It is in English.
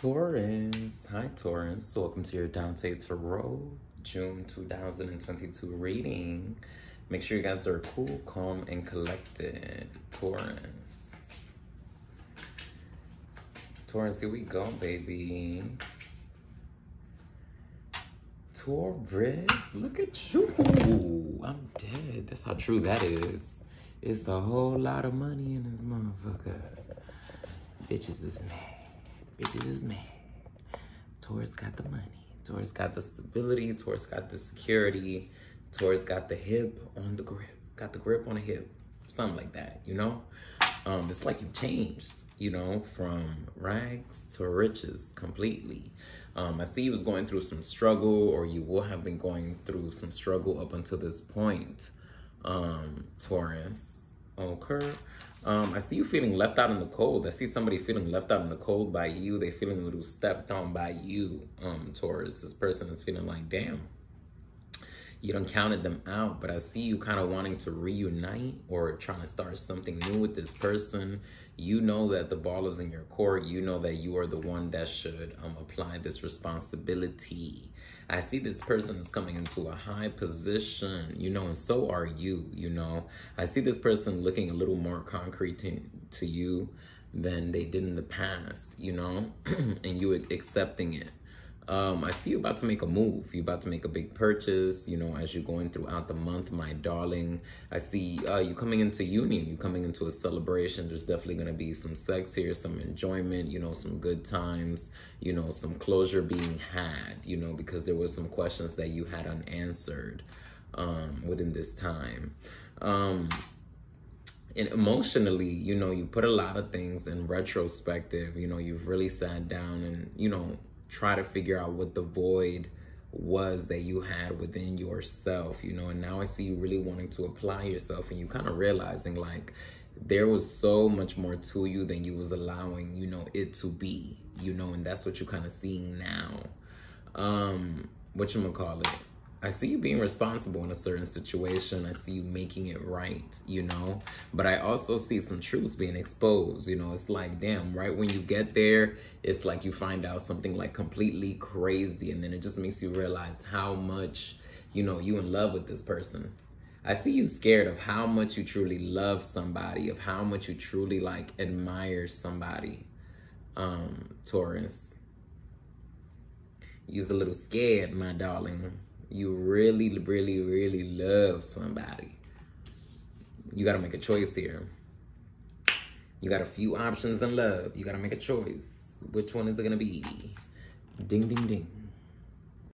Taurus. Hi, Taurus. Welcome to your Dante Tarot June 2022 reading. Make sure you guys are cool, calm, and collected. Taurus. Taurus, here we go, baby. Taurus, look at you. I'm dead. That's how true that is. It's a whole lot of money in this motherfucker. Bitches is mad. Bitches is mad. Taurus got the money. Taurus got the stability. Taurus got the security. Taurus got the hip on the grip. Got the grip on the hip. Something like that, you know? Um, it's like you changed, you know, from rags to riches completely. Um, I see you was going through some struggle, or you will have been going through some struggle up until this point, um, Taurus. Okay. Um, I see you feeling left out in the cold. I see somebody feeling left out in the cold by you. They feeling a little stepped on by you, um, Taurus. This person is feeling like, damn, you don't counted them out, but I see you kind of wanting to reunite or trying to start something new with this person. You know that the ball is in your court. You know that you are the one that should um, apply this responsibility. I see this person is coming into a high position, you know, and so are you, you know. I see this person looking a little more concrete to, to you than they did in the past, you know, and you accepting it. Um, I see you about to make a move. You're about to make a big purchase, you know, as you're going throughout the month, my darling. I see uh, you coming into union. You coming into a celebration. There's definitely going to be some sex here, some enjoyment, you know, some good times, you know, some closure being had, you know, because there were some questions that you had unanswered um, within this time. Um, and emotionally, you know, you put a lot of things in retrospective. You know, you've really sat down and, you know, try to figure out what the void was that you had within yourself, you know, and now I see you really wanting to apply yourself and you kind of realizing like there was so much more to you than you was allowing, you know, it to be, you know, and that's what you're kind of seeing now. Um, what you gonna call it? I see you being responsible in a certain situation. I see you making it right, you know? But I also see some truths being exposed, you know? It's like, damn, right when you get there, it's like you find out something like completely crazy. And then it just makes you realize how much, you know, you in love with this person. I see you scared of how much you truly love somebody, of how much you truly like admire somebody, um, Taurus. You's a little scared, my darling you really, really, really love somebody, you got to make a choice here. You got a few options in love. You got to make a choice. Which one is it going to be? Ding, ding, ding.